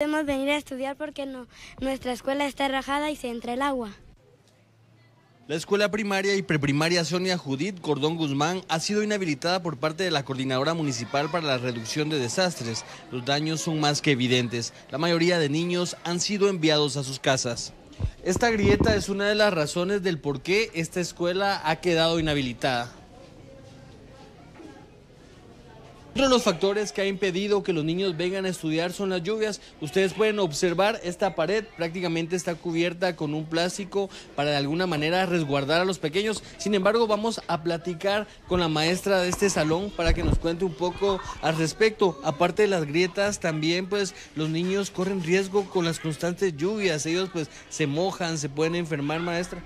podemos venir a estudiar porque no, nuestra escuela está rajada y se entra el agua. La escuela primaria y preprimaria Sonia Judith Cordón Guzmán ha sido inhabilitada por parte de la Coordinadora Municipal para la Reducción de Desastres. Los daños son más que evidentes. La mayoría de niños han sido enviados a sus casas. Esta grieta es una de las razones del por qué esta escuela ha quedado inhabilitada. Otro de los factores que ha impedido que los niños vengan a estudiar son las lluvias. Ustedes pueden observar esta pared prácticamente está cubierta con un plástico para de alguna manera resguardar a los pequeños. Sin embargo, vamos a platicar con la maestra de este salón para que nos cuente un poco al respecto. Aparte de las grietas, también pues los niños corren riesgo con las constantes lluvias. Ellos pues se mojan, se pueden enfermar, maestra.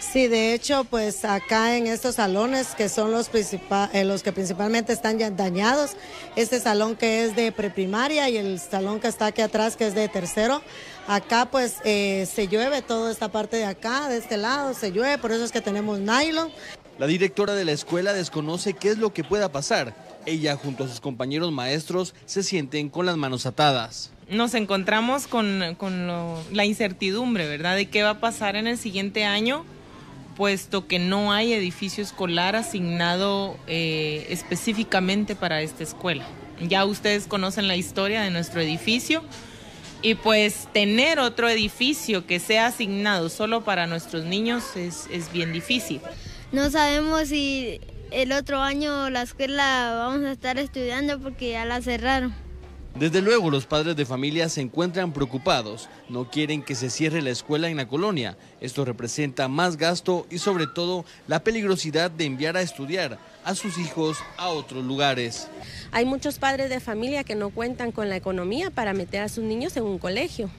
Sí, de hecho, pues acá en estos salones que son los, eh, los que principalmente están ya dañados, este salón que es de preprimaria y el salón que está aquí atrás que es de tercero, acá pues eh, se llueve toda esta parte de acá, de este lado, se llueve, por eso es que tenemos nylon. La directora de la escuela desconoce qué es lo que pueda pasar. Ella junto a sus compañeros maestros se sienten con las manos atadas nos encontramos con, con la incertidumbre, ¿verdad? De qué va a pasar en el siguiente año, puesto que no hay edificio escolar asignado eh, específicamente para esta escuela. Ya ustedes conocen la historia de nuestro edificio y pues tener otro edificio que sea asignado solo para nuestros niños es, es bien difícil. No sabemos si el otro año la escuela vamos a estar estudiando porque ya la cerraron. Desde luego, los padres de familia se encuentran preocupados. No quieren que se cierre la escuela en la colonia. Esto representa más gasto y sobre todo la peligrosidad de enviar a estudiar a sus hijos a otros lugares. Hay muchos padres de familia que no cuentan con la economía para meter a sus niños en un colegio.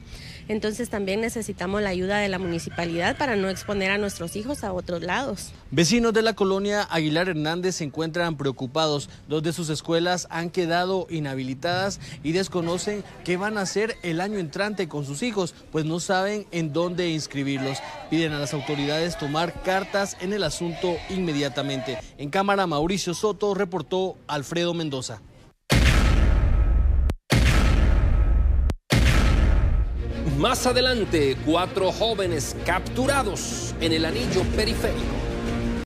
Entonces también necesitamos la ayuda de la municipalidad para no exponer a nuestros hijos a otros lados. Vecinos de la colonia Aguilar Hernández se encuentran preocupados. Dos de sus escuelas han quedado inhabilitadas y desconocen qué van a hacer el año entrante con sus hijos, pues no saben en dónde inscribirlos. Piden a las autoridades tomar cartas en el asunto inmediatamente. En cámara, Mauricio Soto reportó Alfredo Mendoza. Más adelante, cuatro jóvenes capturados en el anillo periférico.